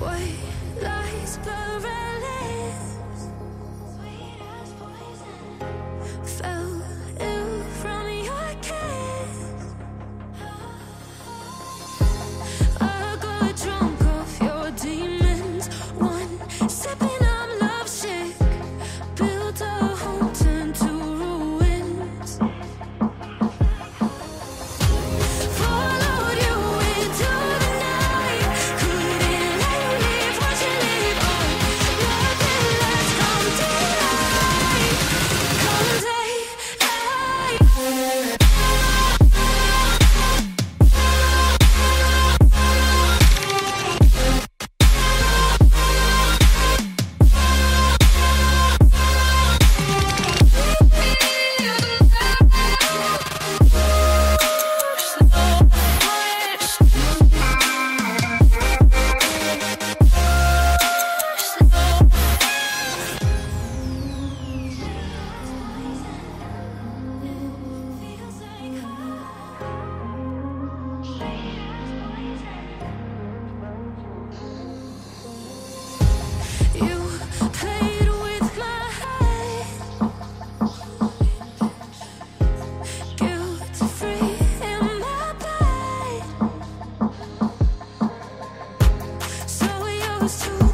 White lies perilous. Bed. So used to